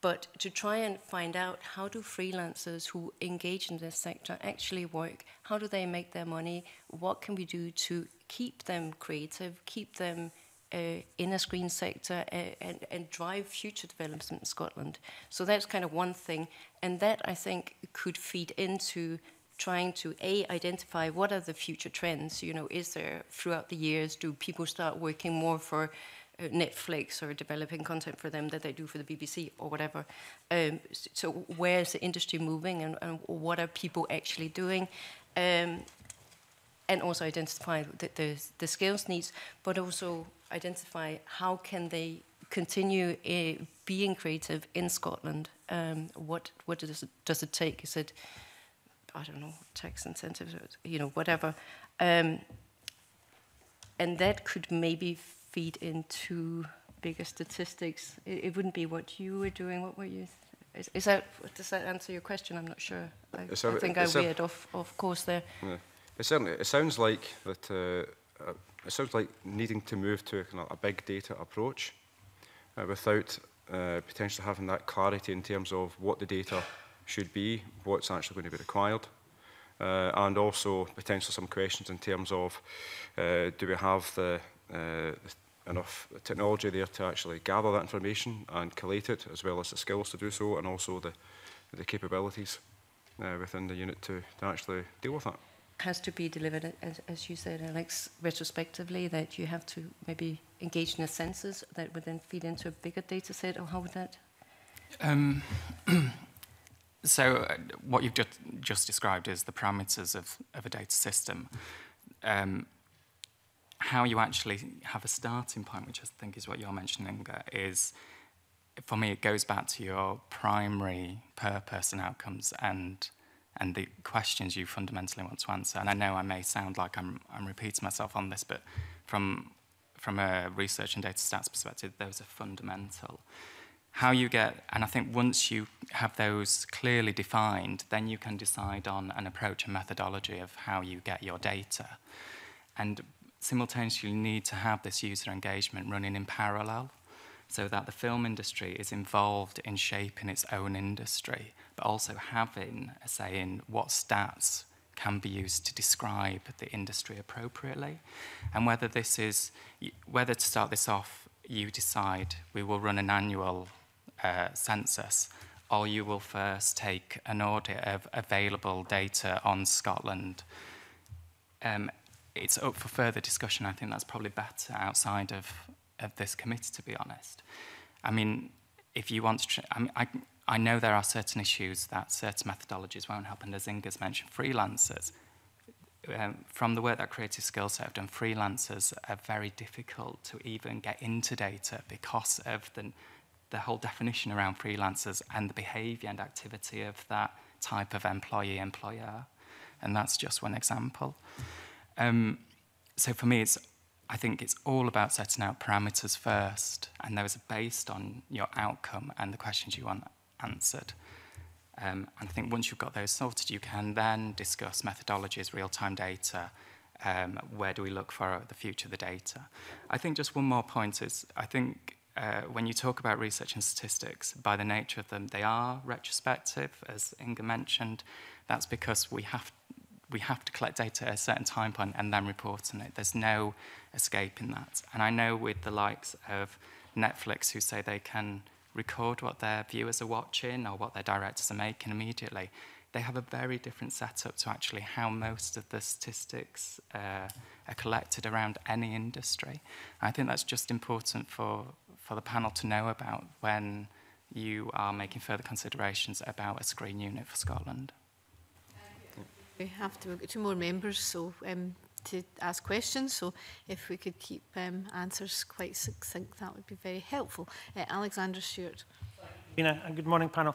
but to try and find out how do freelancers who engage in this sector actually work, how do they make their money, what can we do to keep them creative, keep them uh, in a screen sector and, and, and, drive future development in Scotland. So that's kind of one thing. And that, I think, could feed into trying to, A, identify what are the future trends, you know, is there throughout the years, do people start working more for uh, Netflix or developing content for them that they do for the BBC or whatever. Um, so where is the industry moving and, and what are people actually doing? Um, and also identify the, the, the skills needs, but also identify how can they continue uh, being creative in Scotland? Um, what what does it, does it take? Is it I don't know tax incentives, or, you know, whatever, um, and that could maybe feed into bigger statistics. It, it wouldn't be what you were doing. What were you? Is, is that does that answer your question? I'm not sure. I, I a, think I veered off off course there. Yeah. It certainly, it sounds like that. Uh, uh, it sounds like needing to move to a, kind of a big data approach uh, without uh, potentially having that clarity in terms of what the data should be, what's actually going to be required, uh, and also potentially some questions in terms of uh, do we have the, uh, enough technology there to actually gather that information and collate it, as well as the skills to do so, and also the, the capabilities uh, within the unit to, to actually deal with that. has to be delivered, as, as you said, Alex, retrospectively, that you have to maybe engage in a census that would then feed into a bigger data set, or how would that? Um, so uh, what you've just, just described is the parameters of, of a data system. Um, how you actually have a starting point, which I think is what you're mentioning, uh, is for me, it goes back to your primary purpose and outcomes and and the questions you fundamentally want to answer. And I know I may sound like I'm, I'm repeating myself on this, but from, from a research and data stats perspective, those are fundamental. How you get, and I think once you have those clearly defined, then you can decide on an approach and methodology of how you get your data. And simultaneously, you need to have this user engagement running in parallel so that the film industry is involved in shaping its own industry, but also having a say in what stats can be used to describe the industry appropriately. And whether this is, whether to start this off, you decide we will run an annual uh, census, or you will first take an audit of available data on Scotland. Um, it's up for further discussion. I think that's probably better outside of of this committee, to be honest. I mean, if you want to, I, mean, I, I know there are certain issues that certain methodologies won't help, and as Inga's mentioned, freelancers. Um, from the work that Creative Skills have done, freelancers are very difficult to even get into data because of the, the whole definition around freelancers and the behaviour and activity of that type of employee-employer. And that's just one example. Um, so for me, it's I think it's all about setting out parameters first, and those are based on your outcome and the questions you want answered. Um, and I think once you've got those sorted, you can then discuss methodologies, real-time data, um, where do we look for the future of the data. I think just one more point is, I think uh, when you talk about research and statistics, by the nature of them, they are retrospective, as Inga mentioned. That's because we have we have to collect data at a certain time point and then report on it. There's no escape in that. And I know with the likes of Netflix who say they can record what their viewers are watching or what their directors are making immediately, they have a very different setup to actually how most of the statistics uh, are collected around any industry. I think that's just important for, for the panel to know about when you are making further considerations about a screen unit for Scotland. We have to, we've got two more members so um, to ask questions, so if we could keep um, answers quite succinct, that would be very helpful. Uh, Alexander Stewart. Nina, and good morning panel.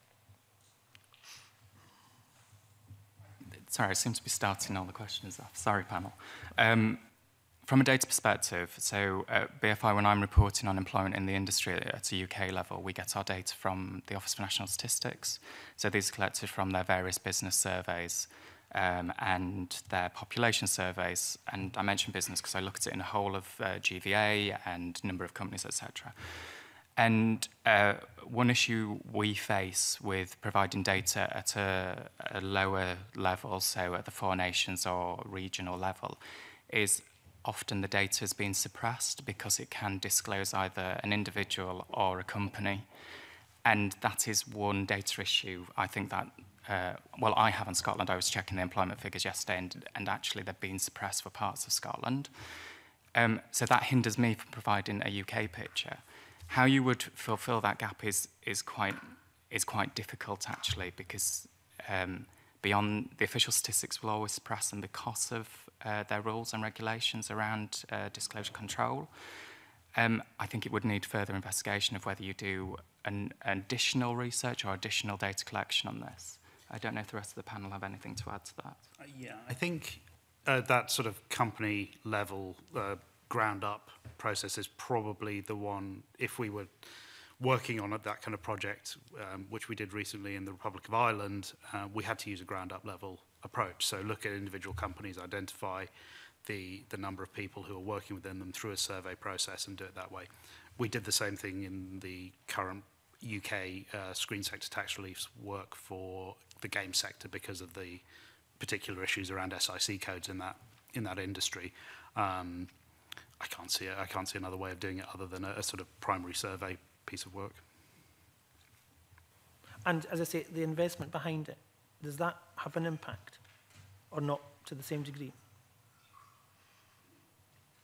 Sorry, I seem to be starting all the questions off. Sorry, panel. Um, From a data perspective, so at uh, BFI, when I'm reporting on employment in the industry at a UK level, we get our data from the Office for National Statistics. So these are collected from their various business surveys um, and their population surveys. And I mentioned business because I look at it in a whole of uh, GVA and number of companies, etc. And uh, one issue we face with providing data at a, a lower level, so at the four nations or regional level, is often the data has been suppressed because it can disclose either an individual or a company. And that is one data issue I think that, uh, well, I have in Scotland. I was checking the employment figures yesterday and, and actually they've been suppressed for parts of Scotland. Um, so that hinders me from providing a UK picture. How you would fulfill that gap is, is, quite, is quite difficult actually because um, – beyond the official statistics will always suppress and because of uh, their rules and regulations around uh, disclosure control. Um, I think it would need further investigation of whether you do an, an additional research or additional data collection on this. I don't know if the rest of the panel have anything to add to that. Uh, yeah, I think uh, that sort of company level uh, ground up process is probably the one if we were working on that kind of project, um, which we did recently in the Republic of Ireland, uh, we had to use a ground up level approach. So look at individual companies, identify the, the number of people who are working within them through a survey process and do it that way. We did the same thing in the current UK uh, screen sector tax reliefs work for the game sector because of the particular issues around SIC codes in that in that industry. Um, I can't see I can't see another way of doing it other than a, a sort of primary survey piece of work. And as I say, the investment behind it, does that have an impact or not to the same degree?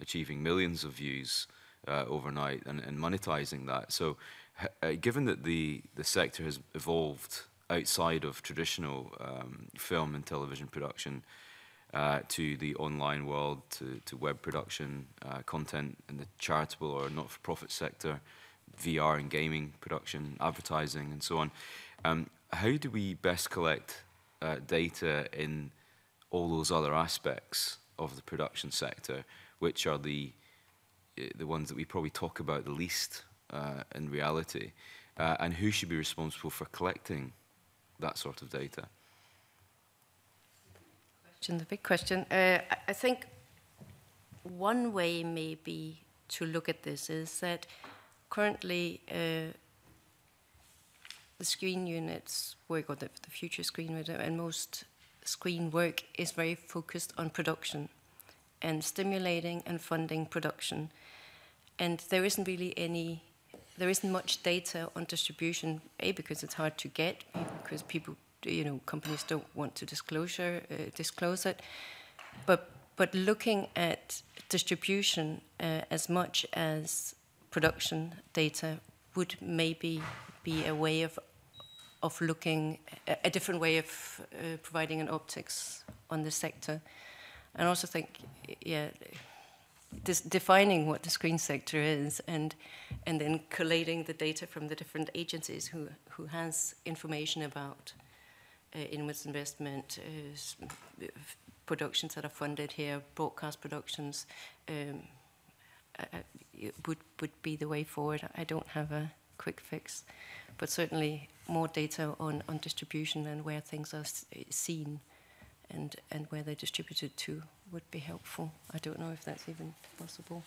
achieving millions of views uh, overnight and, and monetizing that. So uh, given that the, the sector has evolved outside of traditional um, film and television production uh, to the online world, to, to web production, uh, content in the charitable or not-for-profit sector, VR and gaming production, advertising and so on. Um, how do we best collect uh, data in all those other aspects of the production sector, which are the Uh, the ones that we probably talk about the least uh, in reality, uh, and who should be responsible for collecting that sort of data? The big question. Uh, I think one way maybe to look at this is that currently uh, the screen units work, or the, the future screen unit, and most screen work is very focused on production and stimulating and funding production. and there isn't really any, there isn't much data on distribution. A because it's hard to get, because people, you know, companies don't want to disclosure uh, disclose it, but but looking at distribution uh, as much as production data would maybe be a way of of looking a different way of uh, providing an optics on the sector, and also think, yeah, defining what the screen sector is and and then collating the data from the different agencies who who has information about uh, inwards investment uh, productions that are funded here broadcast productions um, uh, uh would would be the way forward i don't have a quick fix but certainly more data on on distribution and where things are seen and, and where they're distributed to would be helpful. I don't know if that's even possible.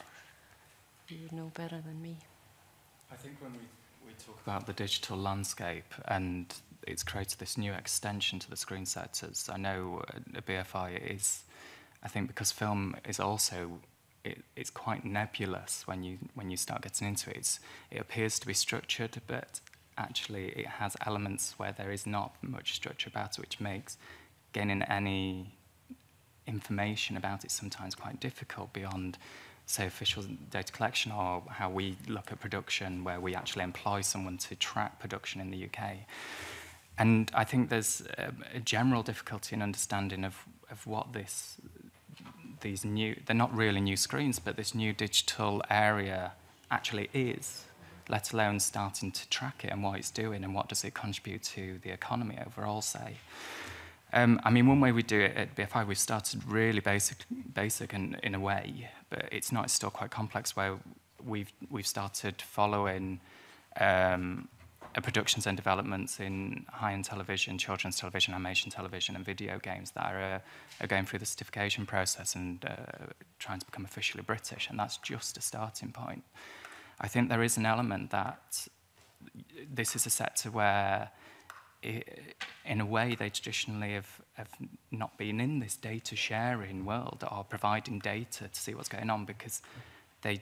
You would know better than me. I think when we, we talk about the digital landscape and it's created this new extension to the screen sectors, I know uh, BFI is, I think because film is also it, it's quite nebulous when you when you start getting into it. It's, it appears to be structured, but actually it has elements where there is not much structure about it, which makes gaining any information about it is sometimes quite difficult beyond, say, official data collection or how we look at production, where we actually employ someone to track production in the UK. And I think there's a, a general difficulty in understanding of, of what this, these new, they're not really new screens, but this new digital area actually is, let alone starting to track it and what it's doing and what does it contribute to the economy overall, say. Um, I mean, one way we do it at BFI, we started really basic, basic in, in a way, but it's not it's still quite complex where we've, we've started following um, a productions and developments in high-end television, children's television, animation television, and video games that are, uh, are going through the certification process and uh, trying to become officially British, and that's just a starting point. I think there is an element that this is a sector where in a way they traditionally have, have not been in this data sharing world or providing data to see what's going on because they,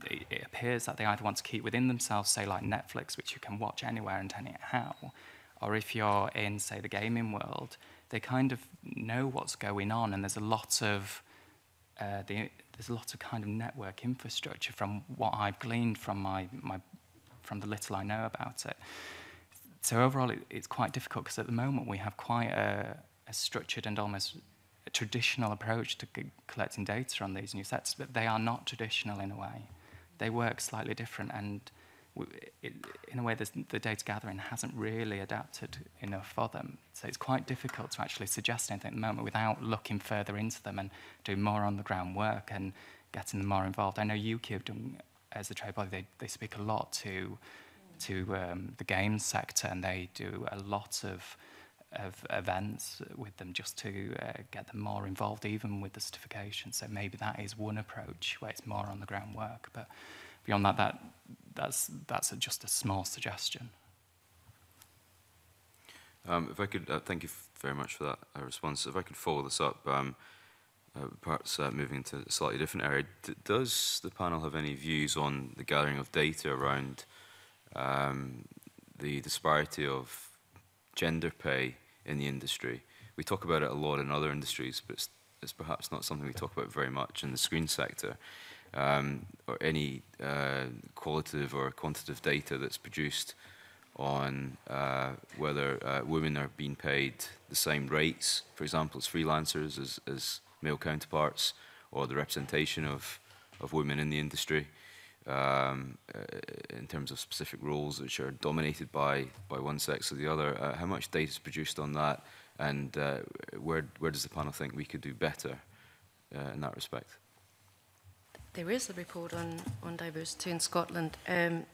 they it appears that they either want to keep within themselves, say like Netflix, which you can watch anywhere and any how, or if you're in, say, the gaming world, they kind of know what's going on and there's a lot of uh, the, there's a lot of kind of network infrastructure from what I've gleaned from my, my from the little I know about it. So overall, it, it's quite difficult because at the moment we have quite a, a structured and almost traditional approach to collecting data on these new sets, but they are not traditional in a way. They work slightly different, and it, in a way, the data gathering hasn't really adapted enough for them. So it's quite difficult to actually suggest anything at the moment without looking further into them and doing more on the ground work and getting them more involved. I know UCube, as a trade body, they, they speak a lot to to um, the games sector, and they do a lot of of events with them just to uh, get them more involved, even with the certification. So maybe that is one approach where it's more on the ground work. But beyond that, that that's that's a, just a small suggestion. Um, if I could, uh, thank you very much for that uh, response. If I could follow this up, um, uh, perhaps uh, moving into a slightly different area, D does the panel have any views on the gathering of data around um, the disparity of gender pay in the industry. We talk about it a lot in other industries, but it's, it's perhaps not something we talk about very much in the screen sector um, or any uh, qualitative or quantitative data that's produced on uh, whether uh, women are being paid the same rates, for example, as freelancers, as, as male counterparts, or the representation of, of women in the industry um, in terms of specific roles which are dominated by, by one sex or the other, uh, how much data is produced on that and uh, where, where does the panel think we could do better uh, in that respect? There is a report on, on diversity in Scotland. Um,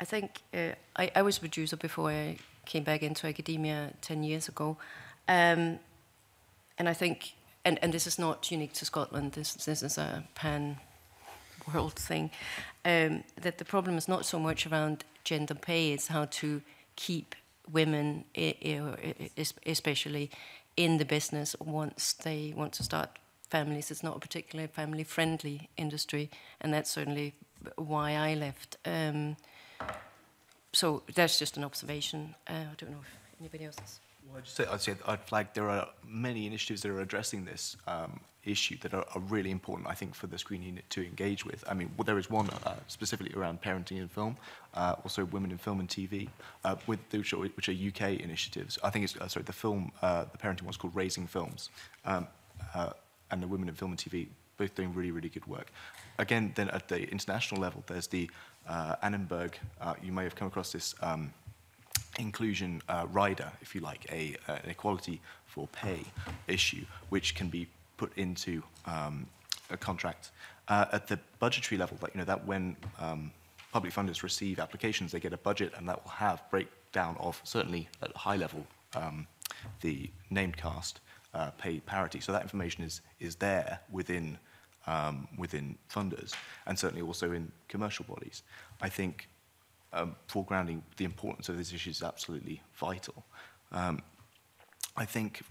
I think uh, I, I was a producer before I came back into academia 10 years ago. Um, and I think, and, and this is not unique to Scotland, this, this is a pan world thing, um, that the problem is not so much around gender pay, it's how to keep women, e, e, e, especially in the business, once they want to start families. It's not a particularly family friendly industry, and that's certainly why I left. Um, so that's just an observation. Uh, I don't know if anybody else has. Well, I'd, say, I'd, say, I'd flag there are many initiatives that are addressing this. Um, issue that are, are, really important, I think, for the screen unit to engage with. I mean, well, there is one uh, specifically around parenting in film, uh, also women in film and TV, uh, with which are, which are, UK initiatives. I think it's uh, sorry, the film, uh, the parenting one's called Raising Films, um, uh, and the women in film and TV both doing really, really good work. Again, then at the international level, there's the Annenberg. you may have come across this. Um, inclusion rider, if you like, a, an equality for pay issue, which can be put into um, a contract uh, at the budgetary level. That you know that when um, public funders receive applications, they get a budget, and that will have breakdown of certainly at a high level um, the named cast uh, pay parity. So that information is is there within um, within funders, and certainly also in commercial bodies. I think um, foregrounding the importance of this issue is absolutely vital. um, I think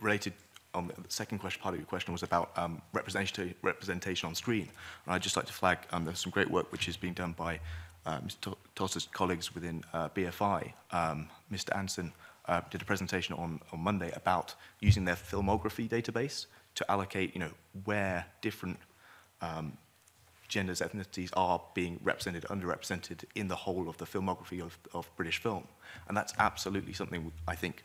related on um, the second question, part of your question was about um, representation, representation on screen. And I'd just like to flag um, there's some great work which is being done by uh, Mr. Toss's colleagues within uh, BFI. Um, Mr. Anson uh, did a presentation on, on Monday about using their filmography database to allocate, you know, where different um, genders, ethnicities are being represented, underrepresented in the whole of the filmography of, of British film. And that's absolutely something I think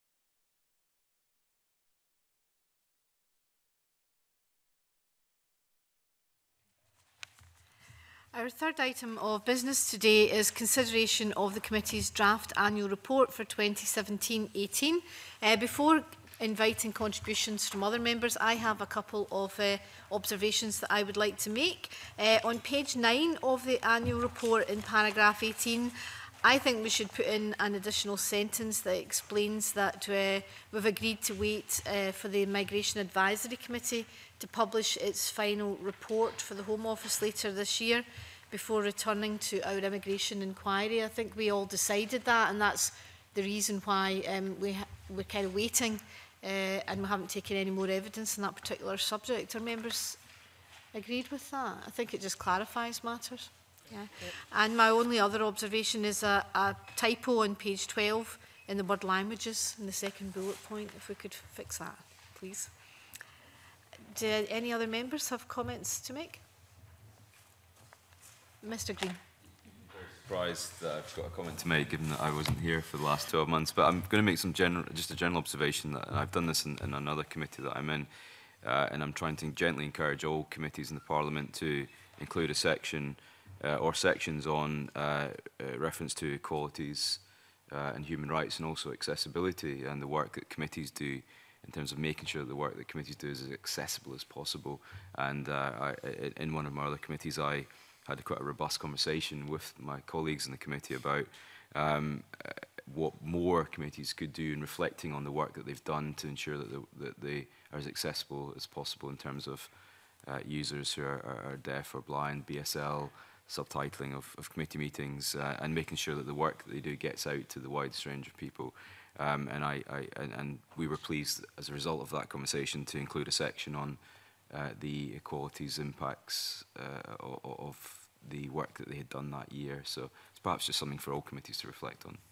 Our third item of business today is consideration of the committee's draft annual report for 2017-18. Uh, before inviting contributions from other members, I have a couple of uh, observations that I would like to make. Uh, on page 9 of the annual report in paragraph 18, I think we should put in an additional sentence that explains that uh, we've agreed to wait uh, for the Migration Advisory Committee to publish its final report for the Home Office later this year before returning to our immigration inquiry. I think we all decided that, and that's the reason why um, we we're kind of waiting uh, and we haven't taken any more evidence on that particular subject. Are members agreed with that? I think it just clarifies matters. Yeah. Yep. And my only other observation is a, a typo on page 12 in the word languages in the second bullet point, if we could fix that, please. Do any other members have comments to make? Mr Green. surprised that I've got a comment to make, given that I wasn't here for the last 12 months. But I'm going to make some general, just a general observation that I've done this in, in another committee that I'm in, uh, and I'm trying to gently encourage all committees in the Parliament to include a section uh, or sections on uh, uh reference to equalities uh, and human rights, and also accessibility and the work that committees do in terms of making sure that the work that committees do is as accessible as possible. And uh, I, in one of my other committees, I had quite a robust conversation with my colleagues in the committee about um, uh, what more committees could do in reflecting on the work that they've done to ensure that, the, that they are as accessible as possible in terms of uh, users who are, are, are, deaf or blind, BSL, subtitling of, of committee meetings, uh, and making sure that the work that they do gets out to the widest range of people. Um, and, I, I and, and we were pleased, as a result of that conversation, to include a section on uh, the equalities impacts uh, of the work that they had done that year. So it's perhaps just something for all committees to reflect on.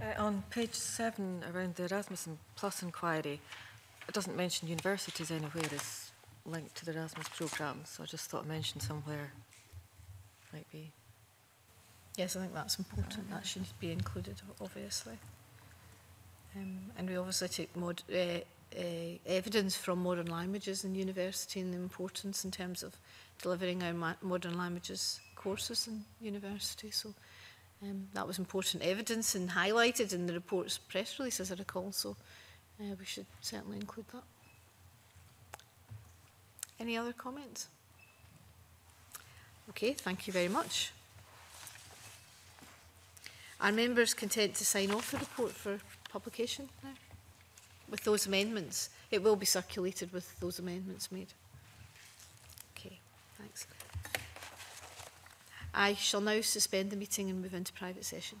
Uh, on page seven, around the Erasmus and Plus inquiry, it doesn't mention universities anywhere as linked to the Erasmus programme, so I just thought mentioned somewhere might be. Yes, I think that's important. That should be included, obviously. Um, and we obviously take mod uh, uh, evidence from modern languages in university and the importance in terms of delivering our modern languages courses in university. So um, that was important evidence and highlighted in the report's press release, as I recall. So uh, we should certainly include that. Any other comments? Okay, thank you very much. Are members content to sign off the report for publication now? with those amendments. It will be circulated with those amendments made. Okay, thanks. I shall now suspend the meeting and move into private session.